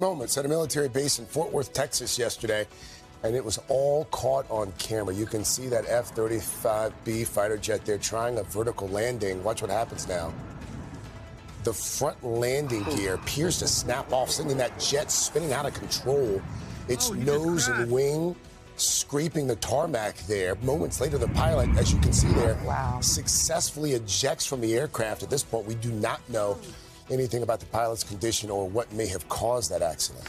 moments at a military base in Fort Worth, Texas yesterday, and it was all caught on camera. You can see that F 35B fighter jet there trying a vertical landing. Watch what happens now. The front landing gear appears to snap off, sending that jet spinning out of control. Its Oh, nose and wing scraping the tarmac there. Moments later, the pilot, as you can see there, Wow. successfully ejects from the aircraft. At this point, we do not know anything about the pilot's condition or what may have caused that accident.